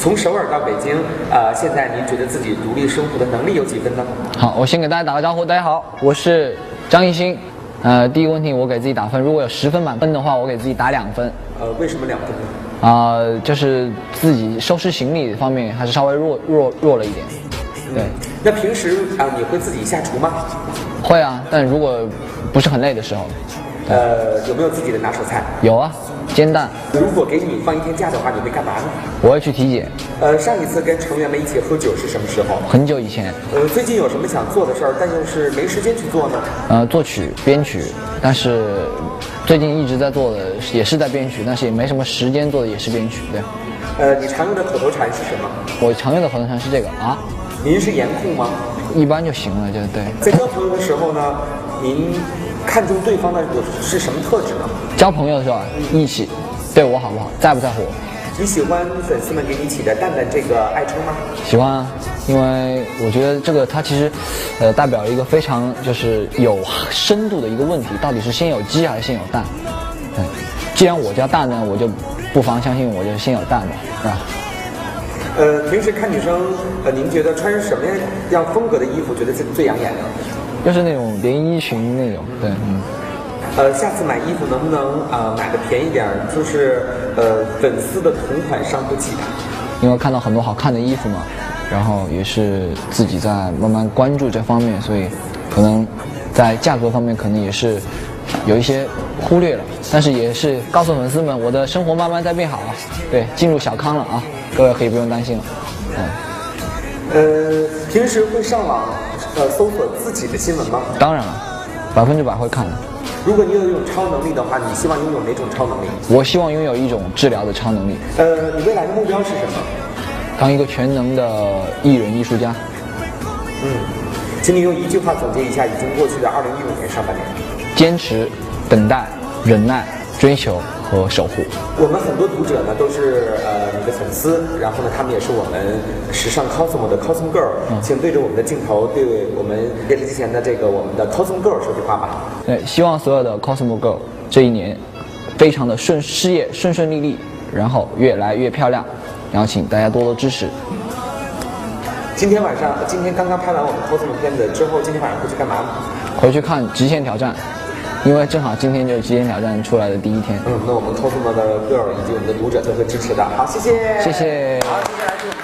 从首尔到北京，呃，现在您觉得自己独立生活的能力有几分呢？好，我先给大家打个招呼，大家好，我是张艺兴。呃，第一个问题我给自己打分，如果有十分满分的话，我给自己打两分。呃，为什么两分呢？啊、就是自己收拾行李方面还是稍微弱弱弱了一点。对，那平时啊、你会自己下厨吗？会啊，但如果不是很累的时候，呃，有没有自己的拿手菜？有啊，煎蛋，如果给你放一天假的话，你会干嘛呢？我要去体检。呃，上一次跟成员们一起喝酒是什么时候？很久以前，呃，最近有什么想做的事儿，但又是没时间去做呢？呃，作曲、编曲，但是最近一直在做的也是在编曲，但是也没什么时间做的也是编曲。对，呃，你常用的口头禅是什么？我常用的口头禅是这个啊，您是颜控吗？一般就行了，就对。在交朋友的时候呢，您看重对方的有是什么特质呢？交朋友的时候啊，义气，对我好不好，在不在乎我，你喜欢粉丝们给你起的“蛋蛋”这个爱称吗？喜欢啊，因为我觉得这个它其实，呃，代表一个非常就是有深度的一个问题，到底是先有鸡还是先有蛋？对，既然我叫蛋蛋，我就不妨相信我就是先有蛋嘛，是吧？呃，平时看女生，呃，您觉得穿什么样风格的衣服觉得最最养眼的？就是那种连衣裙那种，对，嗯。呃，下次买衣服能不能呃买的便宜点儿？就是呃粉丝的同款伤不起的。因为看到很多好看的衣服嘛，然后也是自己在慢慢关注这方面，所以可能在价格方面可能也是有一些忽略了，但是也是告诉粉丝们，我的生活慢慢在变好啊，对，进入小康了啊，各位可以不用担心了，嗯，呃，平时会上网呃搜索自己的新闻吗？当然了，百分之百会看的。如果你有一种超能力的话，你希望拥有哪种超能力？我希望拥有一种治疗的超能力，呃，你未来的目标是什么？当一个全能的艺人艺术家。嗯，请你用一句话总结一下已经过去的二零一五年上半年。坚持、等待、忍耐、追求和守护。我们很多读者呢都是呃你的粉丝，然后呢他们也是我们时尚 Cosmo 的 Cosmo Girl，、请对着我们的镜头，对我们电视机前的这个我们的 Cosmo Girl 说句话吧。对，希望所有的 Cosmo Girl 这一年非常的顺，事业顺顺利利，然后越来越漂亮，然后请大家多多支持。今天晚上，今天刚刚拍完我们 Cosmo 片子之后，今天晚上回去干嘛？回去看《极限挑战》，因为正好今天就是《极限挑战》出来的第一天。嗯，那我们 Cosmo 的 Girl 以及我们的读者都会支持的。好，谢谢，谢谢。好，谢谢。